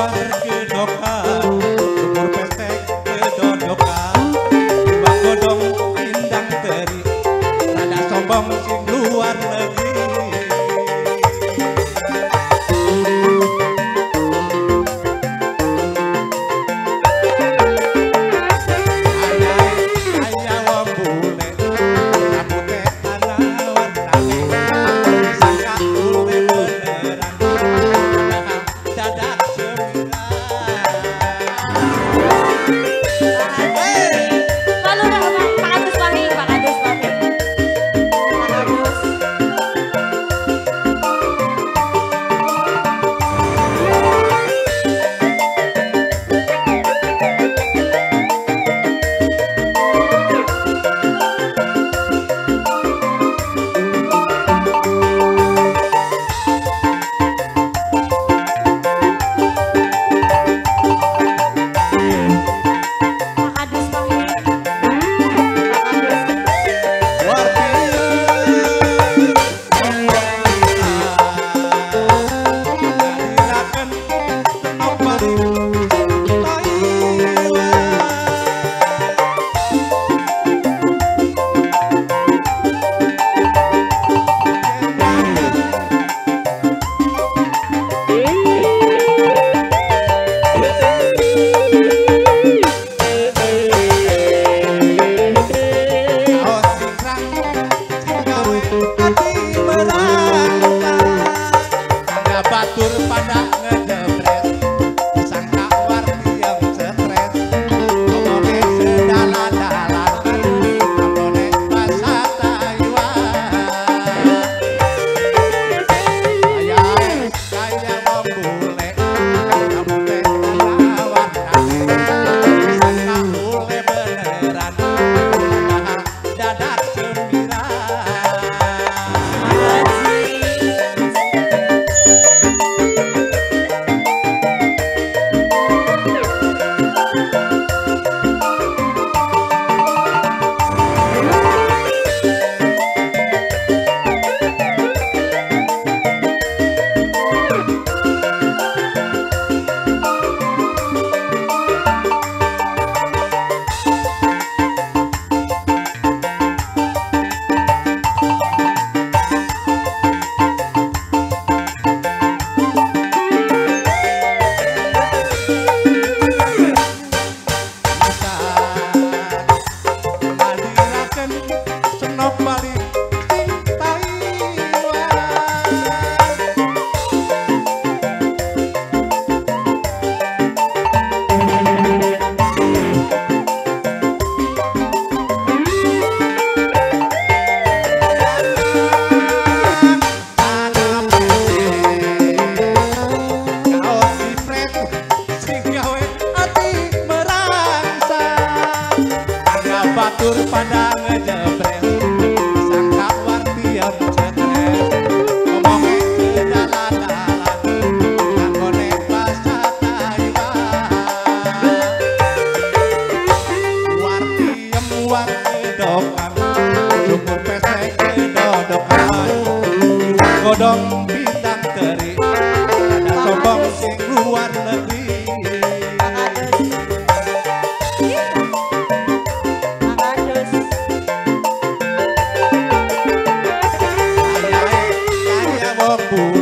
Bang anak ngedep batur pada ngejebret sangka wartiam cetet ngomongnya ke dalan-dalan nganggone bahasa Taiwan wartiem wartedokan cukup pesek kedodokan godong copo